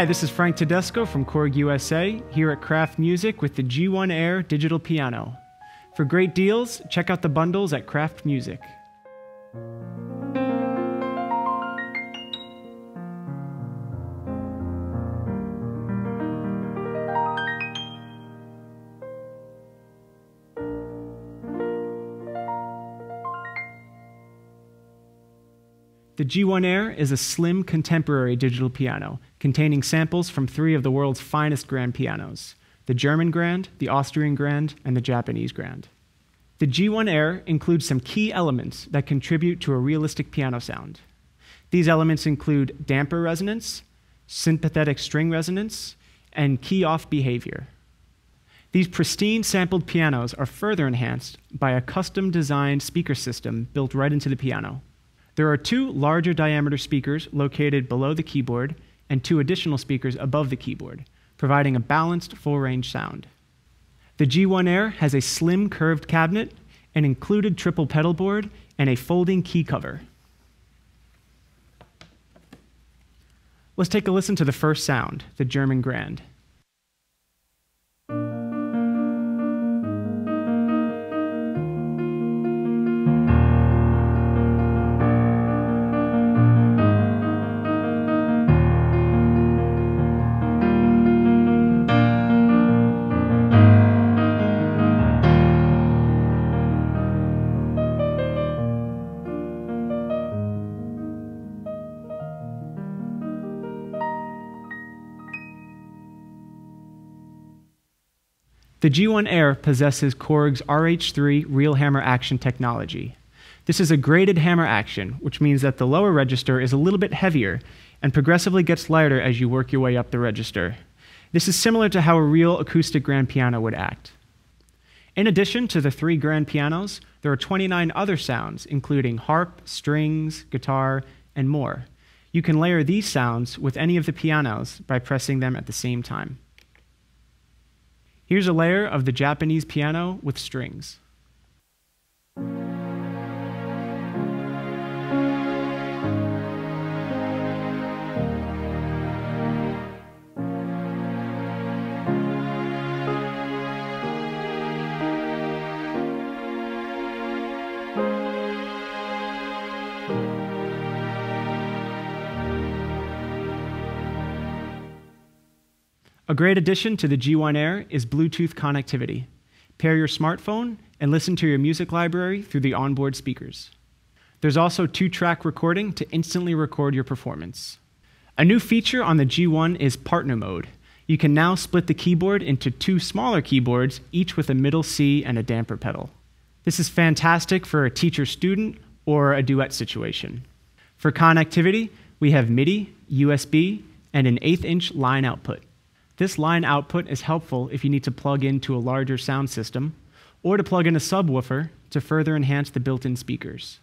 Hi, this is Frank Tedesco from Korg USA here at Kraft Music with the G1 Air digital piano. For great deals, check out the bundles at Kraft Music. The G1 Air is a slim contemporary digital piano containing samples from three of the world's finest grand pianos the German Grand, the Austrian Grand, and the Japanese Grand. The G1 Air includes some key elements that contribute to a realistic piano sound. These elements include damper resonance, sympathetic string resonance, and key off behavior. These pristine sampled pianos are further enhanced by a custom designed speaker system built right into the piano. There are two larger diameter speakers located below the keyboard and two additional speakers above the keyboard, providing a balanced full range sound. The G1 Air has a slim curved cabinet, an included triple pedal board, and a folding key cover. Let's take a listen to the first sound, the German Grand. The G1 Air possesses Korg's RH3 real hammer action technology. This is a graded hammer action, which means that the lower register is a little bit heavier and progressively gets lighter as you work your way up the register. This is similar to how a real acoustic grand piano would act. In addition to the three grand pianos, there are 29 other sounds, including harp, strings, guitar, and more. You can layer these sounds with any of the pianos by pressing them at the same time. Here's a layer of the Japanese piano with strings. A great addition to the G1 Air is Bluetooth connectivity. Pair your smartphone and listen to your music library through the onboard speakers. There's also two track recording to instantly record your performance. A new feature on the G1 is partner mode. You can now split the keyboard into two smaller keyboards, each with a middle C and a damper pedal. This is fantastic for a teacher student or a duet situation. For connectivity, we have MIDI, USB, and an eighth inch line output. This line output is helpful if you need to plug into a larger sound system or to plug in a subwoofer to further enhance the built-in speakers.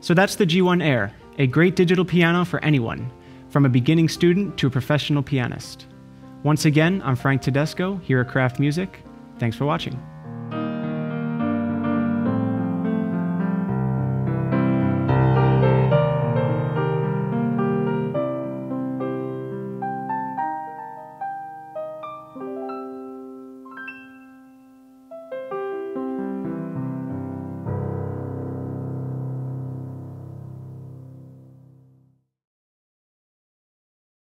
So that's the G1 Air, a great digital piano for anyone, from a beginning student to a professional pianist. Once again, I'm Frank Tedesco here at Kraft Music. Thanks for watching.